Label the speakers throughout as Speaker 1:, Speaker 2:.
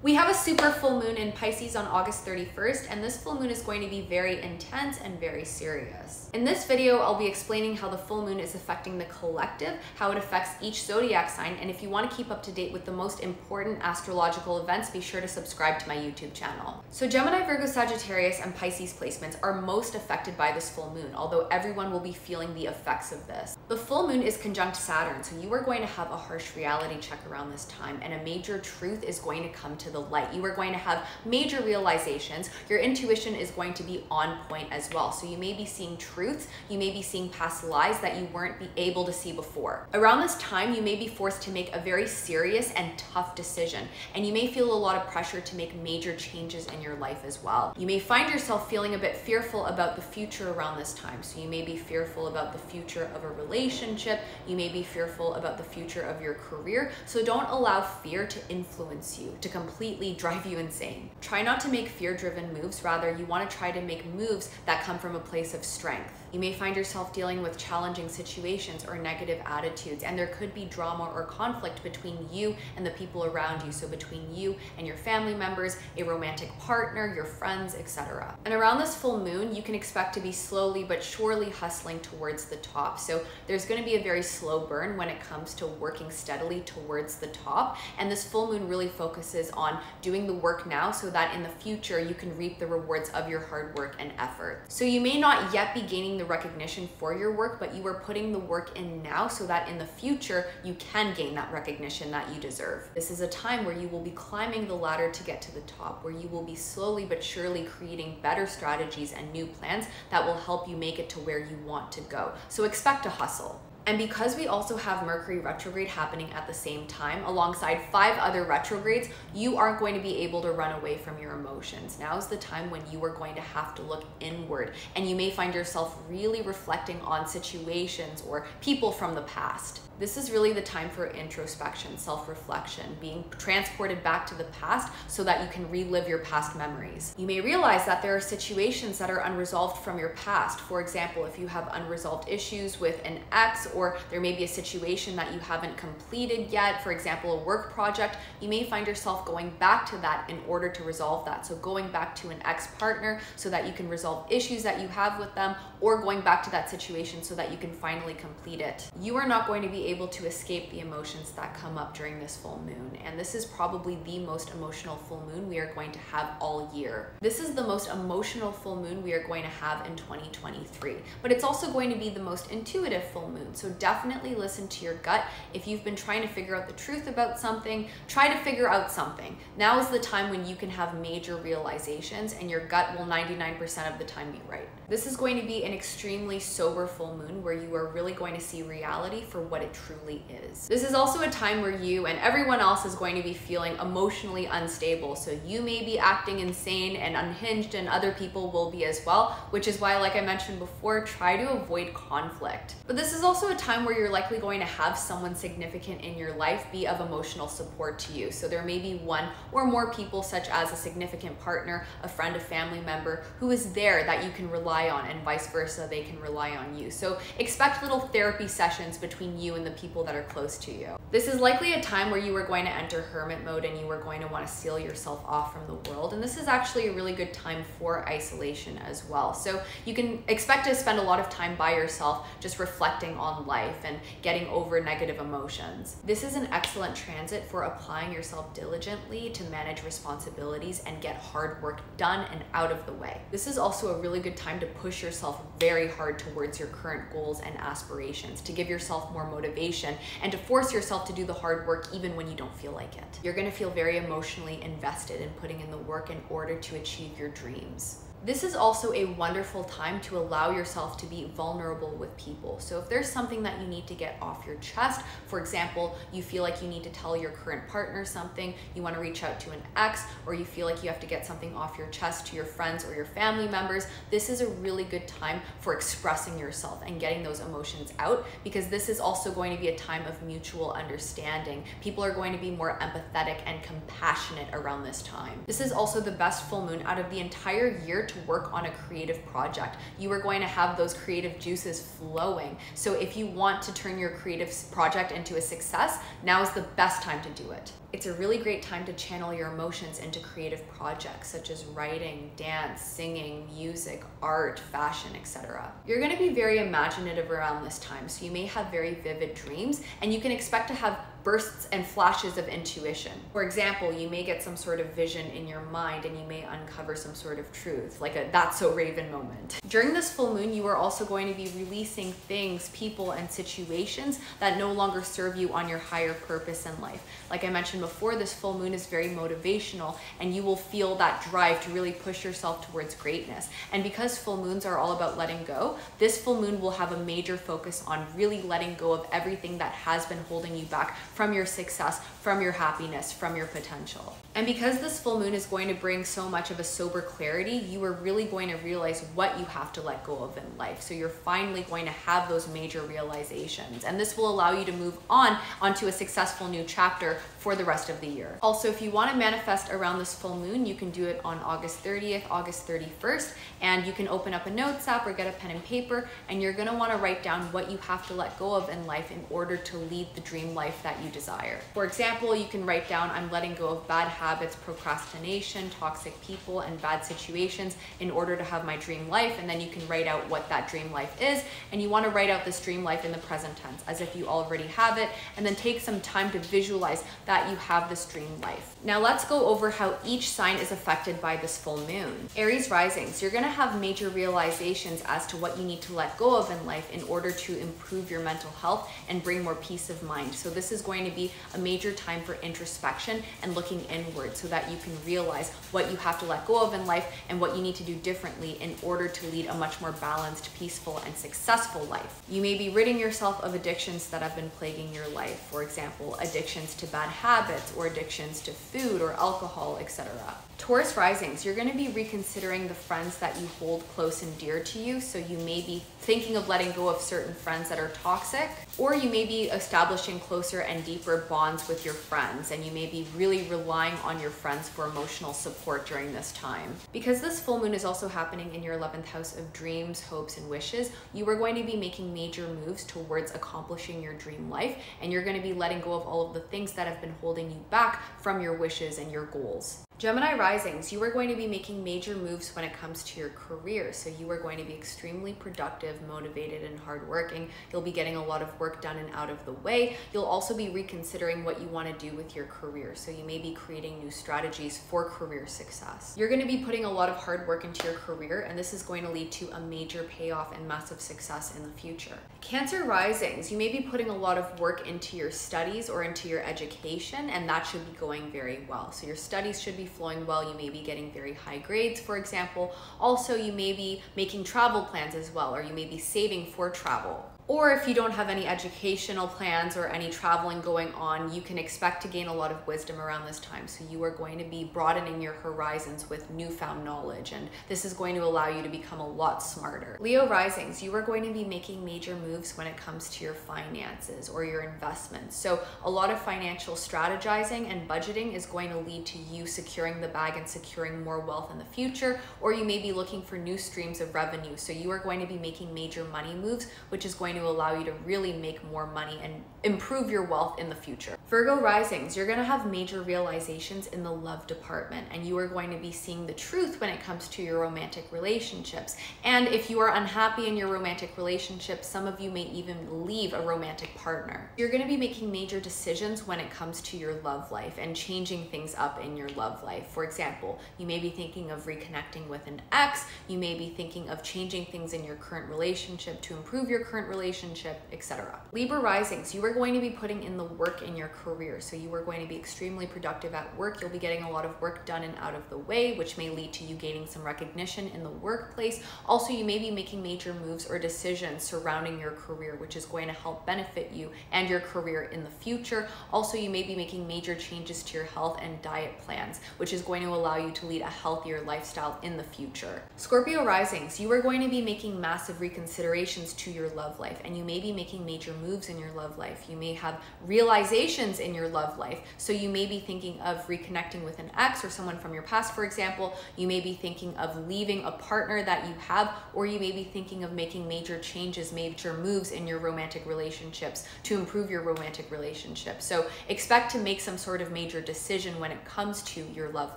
Speaker 1: We have a super full moon in Pisces on August 31st, and this full moon is going to be very intense and very serious. In this video, I'll be explaining how the full moon is affecting the collective, how it affects each zodiac sign, and if you want to keep up to date with the most important astrological events, be sure to subscribe to my YouTube channel. So Gemini, Virgo, Sagittarius, and Pisces placements are most affected by this full moon, although everyone will be feeling the effects of this. The full moon is conjunct Saturn, so you are going to have a harsh reality check around this time, and a major truth is going to come to the light. You are going to have major realizations. Your intuition is going to be on point as well. So you may be seeing truths, you may be seeing past lies that you weren't be able to see before. Around this time, you may be forced to make a very serious and tough decision, and you may feel a lot of pressure to make major changes in your life as well. You may find yourself feeling a bit fearful about the future around this time. So you may be fearful about the future of a relationship, you may be fearful about the future of your career. So don't allow fear to influence you, to completely drive you insane. Try not to make fear driven moves, rather, you want to try to make moves that come from a place of strength. You may find yourself dealing with challenging situations or negative attitudes, and there could be drama or conflict between you and the people around you. So, between you and your family members, a romantic partner, your friends, etc. And around this full moon, you can expect to be slowly but surely hustling towards the top. So, there's going to be a very slow burn when it comes to working steadily towards the top. And this full moon really focuses on doing the work now so that in the future you can reap the rewards of your hard work and effort. So, you may not yet be gaining the recognition for your work, but you are putting the work in now so that in the future you can gain that recognition that you deserve. This is a time where you will be climbing the ladder to get to the top, where you will be slowly but surely creating better strategies and new plans that will help you make it to where you want to go. So expect a hustle. And because we also have Mercury retrograde happening at the same time, alongside five other retrogrades, you aren't going to be able to run away from your emotions. Now is the time when you are going to have to look inward, and you may find yourself really reflecting on situations or people from the past. This is really the time for introspection, self reflection, being transported back to the past so that you can relive your past memories. You may realize that there are situations that are unresolved from your past. For example, if you have unresolved issues with an ex, or there may be a situation that you haven't completed yet, for example, a work project, you may find yourself going back to that in order to resolve that. So, going back to an ex partner so that you can resolve issues that you have with them, or going back to that situation so that you can finally complete it. You are not going to be able to escape the emotions that come up during this full moon. And this is probably the most emotional full moon we are going to have all year. This is the most emotional full moon we are going to have in 2023. But it's also going to be the most intuitive full moon. So definitely listen to your gut. If you've been trying to figure out the truth about something, try to figure out something. Now is the time when you can have major realizations and your gut will 99% of the time be right. This is going to be an extremely sober full moon where you are really going to see reality for what it truly is. This is also a time where you and everyone else is going to be feeling emotionally unstable. So you may be acting insane and unhinged and other people will be as well, which is why, like I mentioned before, try to avoid conflict. But this is also a time where you're likely going to have someone significant in your life be of emotional support to you. So there may be one or more people such as a significant partner, a friend, a family member who is there that you can rely on and vice versa they can rely on you. So expect little therapy sessions between you and the people that are close to you. This is likely a time where you are going to enter hermit mode and you are going to want to seal yourself off from the world. And this is actually a really good time for isolation as well. So you can expect to spend a lot of time by yourself just reflecting on life and getting over negative emotions this is an excellent transit for applying yourself diligently to manage responsibilities and get hard work done and out of the way this is also a really good time to push yourself very hard towards your current goals and aspirations, to give yourself more motivation, and to force yourself to do the hard work even when you don't feel like it. You're gonna feel very emotionally invested in putting in the work in order to achieve your dreams. This is also a wonderful time to allow yourself to be vulnerable with people. So if there's something that you need to get off your chest, for example, you feel like you need to tell your current partner something, you want to reach out to an ex, or you feel like you have to get something off your chest to your friends or your family members, this is a really good time for expressing yourself and getting those emotions out because this is also going to be a time of mutual understanding. People are going to be more empathetic and compassionate around this time. This is also the best full moon out of the entire year to work on a creative project. You are going to have those creative juices flowing. So if you want to turn your creative project into a success, now is the best time to do it. It's a really great time to channel your emotions into creative projects such as writing, dance, singing, music, art, fashion, etc. You're going to be very imaginative around this time, so you may have very vivid dreams and you can expect to have bursts and flashes of intuition. For example, you may get some sort of vision in your mind and you may uncover some sort of truth, like a that's so raven moment. During this full moon, you are also going to be releasing things, people, and situations that no longer serve you on your higher purpose in life. Like I mentioned before, this full moon is very motivational and you will feel that drive to really push yourself towards greatness. And because full moons are all about letting go, this full moon will have a major focus on really letting go of everything that has been holding you back from your success, from your happiness, from your potential. And because this full moon is going to bring so much of a sober clarity, you are really going to realize what you have to let go of in life. So you're finally going to have those major realizations. And this will allow you to move on onto a successful new chapter for the rest of the year. Also, if you want to manifest around this full moon, you can do it on August 30th, August 31st, and you can open up a notes app or get a pen and paper, and you're going to want to write down what you have to let go of in life in order to lead the dream life that you desire. For example, you can write down, I'm letting go of bad habits, procrastination, toxic people, and bad situations in order to have my dream life. And then you can write out what that dream life is. And you want to write out this dream life in the present tense as if you already have it. And then take some time to visualize that you have this dream life. Now let's go over how each sign is affected by this full moon. Aries rising, so you're going to have major realizations as to what you need to let go of in life in order to improve your mental health and bring more peace of mind. So this is going to be a major time for introspection and looking inward so that you can realize what you have to let go of in life and what you need to do differently in order to lead a much more balanced, peaceful, and successful life. You may be ridding yourself of addictions that have been plaguing your life. For example, addictions to bad habits or addictions to food or alcohol, etc. Taurus risings, you're going to be reconsidering the friends that you hold close and dear to you. So you may be thinking of letting go of certain friends that are toxic, or you may be establishing closer and deeper bonds with your friends, and you may be really relying on your friends for emotional support during this time. Because this full moon is also happening in your 11th house of dreams, hopes, and wishes, you are going to be making major moves towards accomplishing your dream life, and you're going to be letting go of all of the things that have been holding you back from your wishes and your goals. Gemini risings, you are going to be making major moves when it comes to your career. So you are going to be extremely productive, motivated, and hardworking. You'll be getting a lot of work done and out of the way. You'll also be reconsidering what you want to do with your career. So you may be creating new strategies for career success. You're going to be putting a lot of hard work into your career, and this is going to lead to a major payoff and massive success in the future. Cancer risings, you may be putting a lot of work into your studies or into your education, and that should be going very well. So your studies should be flowing well. You may be getting very high grades, for example. Also, you may be making travel plans as well, or you may be saving for travel. Or if you don't have any educational plans or any traveling going on, you can expect to gain a lot of wisdom around this time. So you are going to be broadening your horizons with newfound knowledge, and this is going to allow you to become a lot smarter. Leo risings, you are going to be making major moves when it comes to your finances or your investments. So a lot of financial strategizing and budgeting is going to lead to you securing the bag and securing more wealth in the future, or you may be looking for new streams of revenue. So you are going to be making major money moves, which is going to allow you to really make more money and improve your wealth in the future. Virgo risings, you're going to have major realizations in the love department and you are going to be seeing the truth when it comes to your romantic relationships. And if you are unhappy in your romantic relationship, some of you may even leave a romantic partner. You're going to be making major decisions when it comes to your love life and changing things up in your love life. For example, you may be thinking of reconnecting with an ex, you may be thinking of changing things in your current relationship to improve your current relationship relationship, etc. Libra risings, you are going to be putting in the work in your career. So you are going to be extremely productive at work. You'll be getting a lot of work done and out of the way, which may lead to you gaining some recognition in the workplace. Also, you may be making major moves or decisions surrounding your career, which is going to help benefit you and your career in the future. Also, you may be making major changes to your health and diet plans, which is going to allow you to lead a healthier lifestyle in the future. Scorpio risings, you are going to be making massive reconsiderations to your love life and you may be making major moves in your love life. Life. You may have realizations in your love life. So you may be thinking of reconnecting with an ex or someone from your past, for example. You may be thinking of leaving a partner that you have, or you may be thinking of making major changes, major moves in your romantic relationships to improve your romantic relationship. So expect to make some sort of major decision when it comes to your love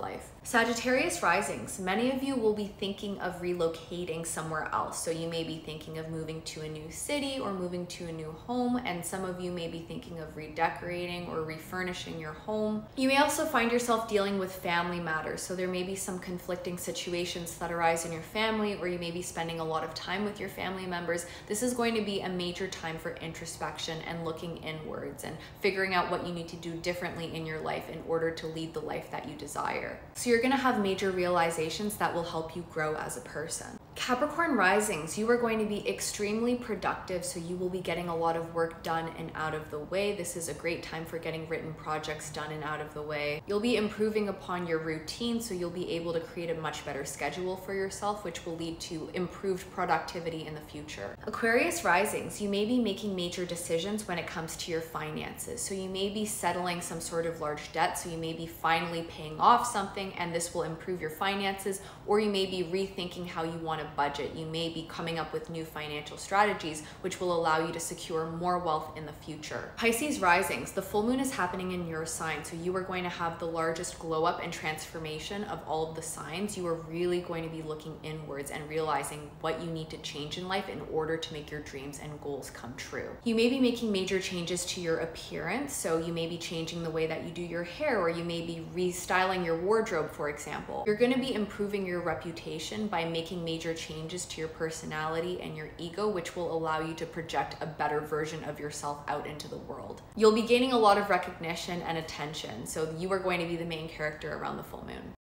Speaker 1: life. Sagittarius risings, many of you will be thinking of relocating somewhere else. So you may be thinking of moving to a new city or moving to a new home, and some of you may be thinking of redecorating or refurnishing your home. You may also find yourself dealing with family matters. So there may be some conflicting situations that arise in your family, or you may be spending a lot of time with your family members. This is going to be a major time for introspection and looking inwards and figuring out what you need to do differently in your life in order to lead the life that you desire. So you're gonna have major realizations that will help you grow as a person. Capricorn risings, you are going to be extremely productive, so you will be getting a lot of work done and out of the way. This is a great time for getting written projects done and out of the way. You'll be improving upon your routine, so you'll be able to create a much better schedule for yourself, which will lead to improved productivity in the future. Aquarius risings, you may be making major decisions when it comes to your finances. So you may be settling some sort of large debt, so you may be finally paying off something, and this will improve your finances, or you may be rethinking how you want to budget. You may be coming up with new financial strategies, which will allow you to secure more wealth in the future. Pisces risings, the full moon is happening in your sign, so you are going to have the largest glow up and transformation of all of the signs. You are really going to be looking inwards and realizing what you need to change in life in order to make your dreams and goals come true. You may be making major changes to your appearance, so you may be changing the way that you do your hair, or you may be restyling your wardrobe, for example. You're going to be improving your reputation by making major changes to your personality and your ego, which will allow you to project a better version of yourself out into the world. You'll be gaining a lot of recognition and attention, so you are going to be the main character around the full moon.